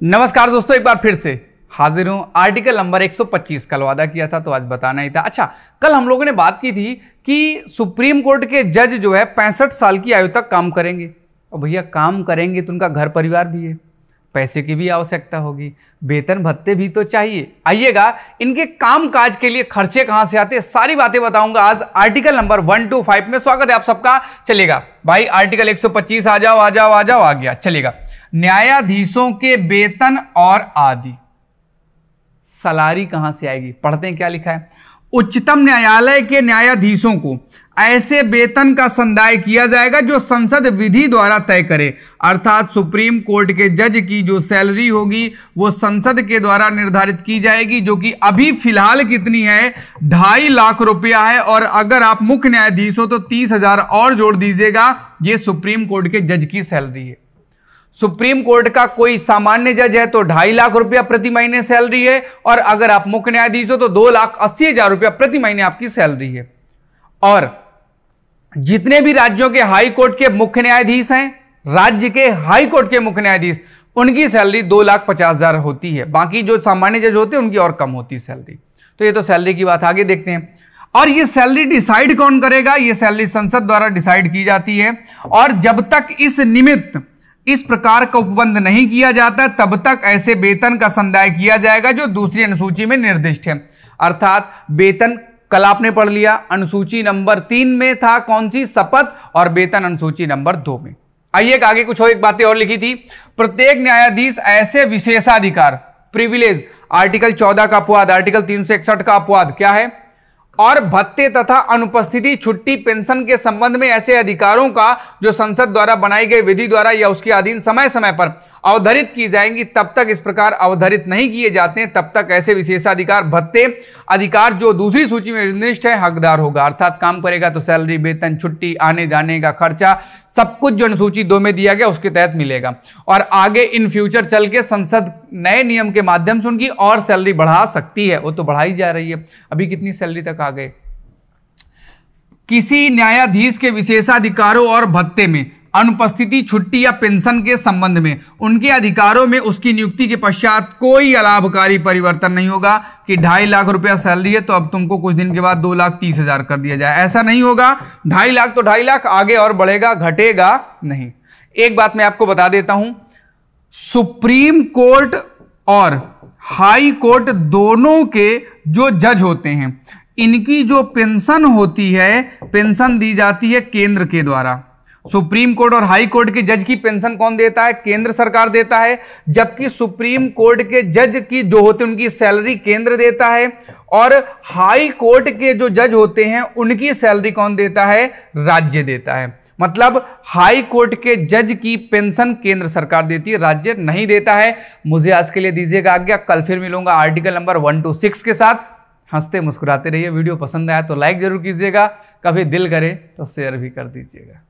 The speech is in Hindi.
नमस्कार दोस्तों, एक बार फिर से हाजिर हूँ। आर्टिकल नंबर 125 कल वादा किया था तो आज बताना ही था। अच्छा कल हम लोगों ने बात की थी कि सुप्रीम कोर्ट के जज जो है पैंसठ साल की आयु तक काम करेंगे। और भैया, काम करेंगे तो उनका घर परिवार भी है। पैसे की भी आवश्यकता होगी, वेतन भत्ते भी तो चाहिए। आइएगा, इनके काम काज के लिए खर्चे कहाँ से आते सारी बातें बताऊँगा आज। Article number one two five में स्वागत है आप सबका। चलेगा भाई, आर्टिकल 125 आ जाओ आ जाओ आ जाओ, आ गया। चलेगा न्यायाधीशों के वेतन और आदि। सलारी कहाँ से आएगी? पढ़ते हैं क्या लिखा है? उच्चतम न्यायालय के न्यायाधीशों को ऐसे वेतन का संदाय किया जाएगा जो संसद विधि द्वारा तय करे। अर्थात सुप्रीम कोर्ट के जज की जो सैलरी होगी, वो संसद के द्वारा निर्धारित की जाएगी, जो कि अभी फ़िलहाल कितनी है? ढाई लाख रुपया है। और अगर आप मुख्य न्यायाधीश हो तो तीस हज़ार और जोड़ दीजिएगा। ये सुप्रीम कोर्ट के जज की सैलरी है। सुप्रीम कोर्ट का कोई सामान्य जज है तो ढाई लाख रुपया प्रति महीने सैलरी है, और अगर आप मुख्य न्यायाधीश हो तो दो लाख अस्सी हज़ार रुपया प्रति महीने आपकी सैलरी है। और जितने भी राज्यों के हाई कोर्ट के मुख्य न्यायाधीश हैं, राज्य के हाई कोर्ट के मुख्य न्यायाधीश, उनकी सैलरी दो लाख पचास हज़ार होती है। बाकी जो सामान्य जज होते हैं, उनकी और कम होती है सैलरी। तो ये तो सैलरी की बात आगे देखते हैं। और ये सैलरी डिसाइड कौन करेगा? ये सैलरी संसद द्वारा डिसाइड की जाती है। और जब तक इस निमित्त इस प्रकार का उपबंध नहीं किया जाता, तब तक ऐसे वेतन का संदाय किया जाएगा जो दूसरी अनुसूची में निर्दिष्ट है। अर्थात, वेतन कल आपने पढ़ लिया, अनुसूची नंबर तीन में था कौन सी? शपथ और वेतन अनुसूची नंबर दो में। आइए आगे कुछ और एक बातें और लिखी थी। प्रत्येक न्यायाधीश ऐसे विशेषाधिकार प्रिविलेज आर्टिकल 14 का अपवाद आर्टिकल तीन सौ इकसठ का अपवाद, क्या है? और भत्ते तथा अनुपस्थिति छुट्टी पेंशन के संबंध में ऐसे अधिकारों का जो संसद द्वारा बनाई गई विधि द्वारा या उसके अधीन समय समय पर अवधरित की जाएँगी, तब तक इस प्रकार अवधरित नहीं किए जाते हैं। तब तक ऐसे विशेषाधिकार, भत्ते अधिकार जो दूसरी सूची में निर्दिष्ट है, हकदार होगा। अर्थात काम करेगा तो सैलरी, वेतन, छुट्टी, आने जाने का खर्चा, सब कुछ जो अनुसूची दो में दिया गया, उसके तहत मिलेगा। और आगे इन फ्यूचर चल के संसद नए नियम के माध्यम से उनकी और सैलरी बढ़ा सकती है। वो तो बढ़ाई जा रही है। अभी कितनी सैलरी तक आ गए? किसी न्यायाधीश के विशेषाधिकारों और भत्ते में अनुपस्थिति, छुट्टी या पेंशन के संबंध में। उनके अधिकारों में उसकी नियुक्ति के पश्चात कोई अलाभकारी परिवर्तन नहीं होगा कि ढाई लाख रुपया सैलरी है तो अब तुमको कुछ दिन के बाद दो लाख तीस हज़ार कर दिया जाए। ऐसा नहीं होगा। ढाई लाख तो ढाई लाख, आगे और बढ़ेगा, घटेगा नहीं। एक बात मैं आपको बता देता हूँ। सुप्रीम कोर्ट और हाई कोर्ट दोनों के जो जज होते हैं, इनकी जो पेंशन होती है, पेंशन दी जाती है केंद्र के द्वारा। सुप्रीम कोर्ट और हाई कोर्ट के जज की पेंशन कौन देता है? केंद्र सरकार देता है, जबकि सुप्रीम कोर्ट के जज की जो होते हैं, उनकी सैलरी केंद्र देता है और हाई कोर्ट के जो जज होते हैं, उनकी सैलरी कौन देता है? राज्य देता है। मतलब हाई कोर्ट के जज की पेंशन केंद्र सरकार देती है, राज्य नहीं देता है। मुझे आज के लिए दीजिएगा आज्ञा, कल फिर मिलूँगा article number one two six के साथ। हँसते मुस्कुराते रहिए, वीडियो पसंद आया तो लाइक ज़रूर कीजिएगा, कभी दिल करे तो शेयर भी कर दीजिएगा।